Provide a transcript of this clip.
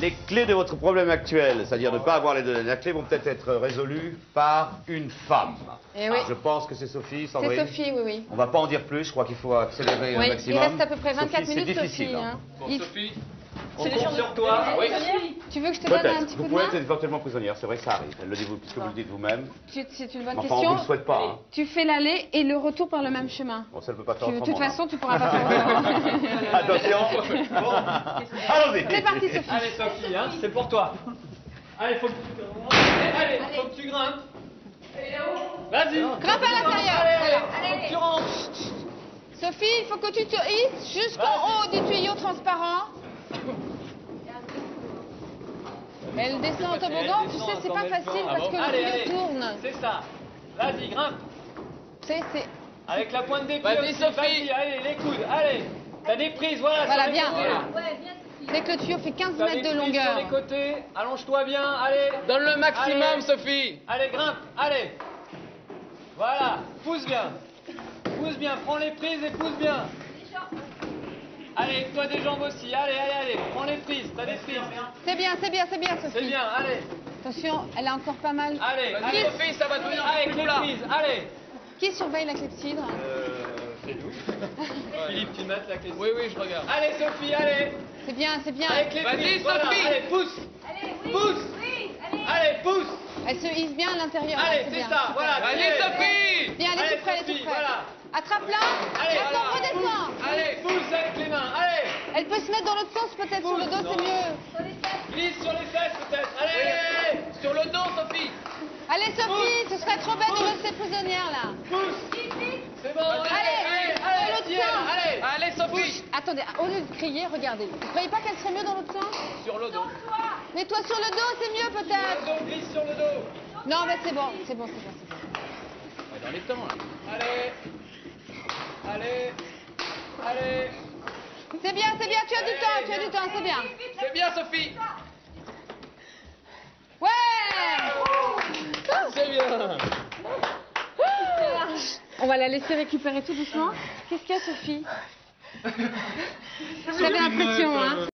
Les clés de votre problème actuel, c'est-à-dire ne pas avoir les deux dernières clés, vont peut-être être résolues par une femme. Eh oui. Je pense que c'est Sophie, C'est Sandrine. Sophie, oui, oui. On va pas en dire plus, je crois qu'il faut accélérer un Oui, il maximum. reste à peu près 24 Sophie, minutes, c'est difficile. Sophie. hein. hein. Bon, Il- Sophie, on C'est les compte sur toi. Oui. Tu veux que je te donne un petit Vous coup de pouvez main être éventuellement prisonnière, c'est vrai que ça arrive. Elle le dit vous, puisque vous le dites vous-même. C'est une bonne Enfin, on question. vous le souhaite pas. Hein. Tu fais l'aller et le retour par le même chemin. Bon, ça ne peut pas faire Tu- de toute façon, tu pourras pas faire autrement. Attention. Allons-y. C'est parti, Sophie. Allez Sophie, hein, c'est pour toi. Allez, faut que tu grimpes. Allez, faut que tu grimpes. Vas-y. Grimpe à l'intérieur. Allez, que tu rentres. Sophie, il faut que tu te hisses jusqu'en haut du tuyau transparent. Elle descend en toboggan, tu sais, c'est pas facile parce que le allez. tuyau tourne. C'est ça. Vas-y, grimpe. Tu sais, c'est... Avec la pointe des pieds Vas-y. Sophie. Vas-y, allez, les coudes, allez. T'as des prises, voilà. Voilà, bien. Dès que le tuyau fait 15 T'as des mètres de prises sur les longueur. côtés. Allonge-toi bien, allez. Donne le maximum, Allez. Sophie. Allez, grimpe, allez. Voilà, pousse bien. Pousse bien, prends les prises et pousse bien. Allez, toi des jambes aussi. Allez, allez, allez. Prends les prises, t'as des prises. C'est bien, c'est bien, c'est bien, C'est Sophie. bien, allez. Attention, elle a encore pas mal. Allez, Vas-y, allez. Sophie, ça va devenir un Avec les prises, allez. Qui surveille la clepsydre C'est nous. Philippe, tu mates la clé. Oui, oui, je regarde. Allez, Sophie, allez. C'est bien, c'est bien. Avec les Vas-y, prises. voilà. Sophie. Allez, pousse. Pousse. Allez, pousse. Elle se hisse bien à l'intérieur. Allez, c'est c'est ça, voilà. Vas-y, bien. Sophie. Bien, elle est Allez, tout près, elle est Sophie, tout près. voilà. Attrape-la. Allez, Maintenant, voilà. redescends. Allez, pousse avec les mains. Allez. Elle peut se mettre dans l'autre sens, peut-être sur le dos, c'est mieux. Glisse sur les fesses peut-être. Allez. Sur le dos, Sophie. Allez, Sophie, ce serait trop bête de laisser prisonnière, là. Pousse. C'est bon. Allez, allez, allez, sens. allez. Allez, Sophie. Attendez, au lieu de crier, regardez. Vous croyez pas qu'elle serait mieux dans l'autre sens? Sur le dos. Mais toi sur le dos, c'est mieux, peut-être. Glisse sur le dos. Non, mais c'est bon, c'est bon, c'est bon, c'est bon. Dans les temps, là. Allez. Allez. Allez. C'est bien, c'est bien, tu as du temps, tu as du temps, c'est bien. C'est bien, Sophie. Ouais C'est bien. On va la laisser récupérer tout doucement. Qu'est-ce qu'il y a, Sophie? Avez l'impression, hein